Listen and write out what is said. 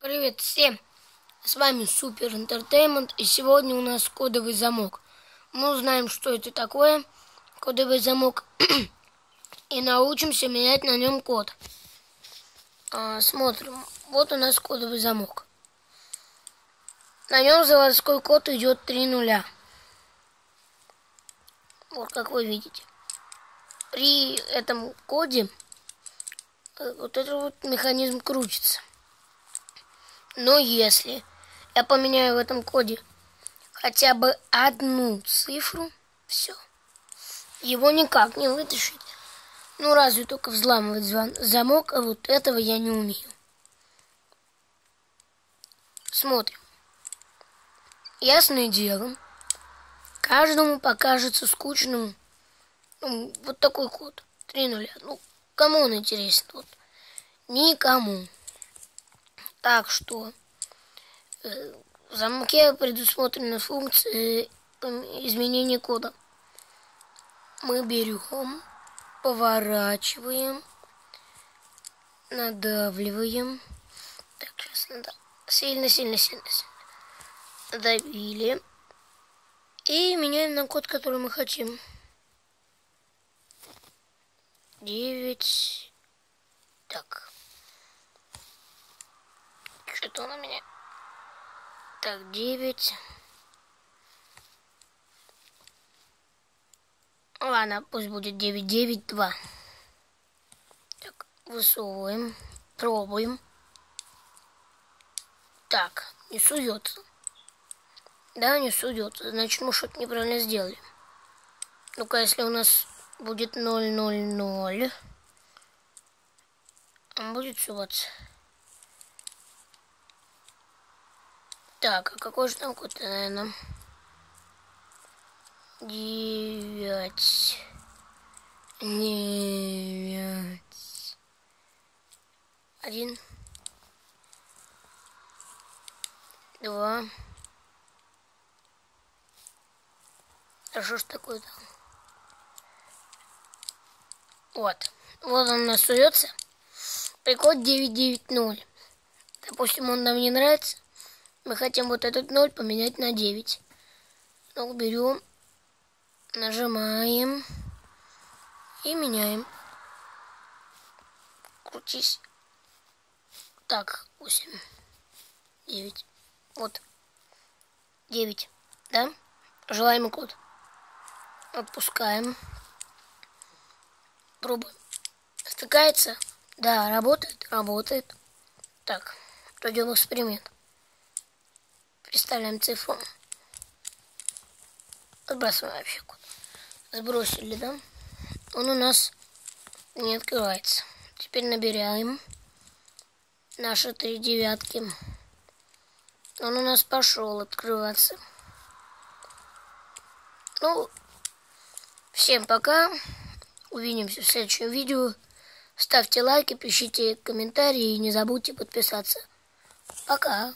Привет всем! С вами Супер Entertainment и сегодня у нас кодовый замок. Мы узнаем, что это такое, кодовый замок, и научимся менять на нем код. А, смотрим. Вот у нас кодовый замок. На нем заводской код идет 3 нуля. Вот как вы видите. При этом коде э, вот этот вот механизм крутится. Но если я поменяю в этом коде хотя бы одну цифру, все. Его никак не вытащить. Ну, разве только взламывать замок, а вот этого я не умею. Смотрим. Ясное дело, каждому покажется скучным ну, вот такой код. Три нуля. Ну, кому он интересен? Вот. Никому. Так что э, в замке предусмотрены функции изменения кода. Мы берем, поворачиваем, надавливаем. Так, сейчас надо сильно, сильно, сильно, сильно. Надавили. И меняем на код, который мы хотим. 9. Так. Что-то он у меня... Так, 9. Ладно, пусть будет 9, 9, 2. Так, высовываем. Пробуем. Так, не суется. Да, не суется. Значит, мы что-то неправильно сделали. Ну-ка, если у нас будет 0, 0, 0, он будет суваться. Так, а какой же там код, наверное? Девять. Девять. Один. Два. А что ж такое там? Вот. Вот он у нас суется. Прикод 990. Допустим, он нам не нравится. Мы хотим вот этот 0 поменять на 9. Ну, берем, нажимаем и меняем. Крутись. Так, 8, 9. Вот. 9. Да? Желаемый код. Отпускаем. Пробуем. Стыкается? Да, работает, работает. Так, пройдем эксперимент. Представляем цифру. Отбрасываем вообще код. Сбросили, да? Он у нас не открывается. Теперь набираем наши три девятки. Он у нас пошел открываться. Ну, всем пока. Увидимся в следующем видео. Ставьте лайки, пишите комментарии и не забудьте подписаться. Пока.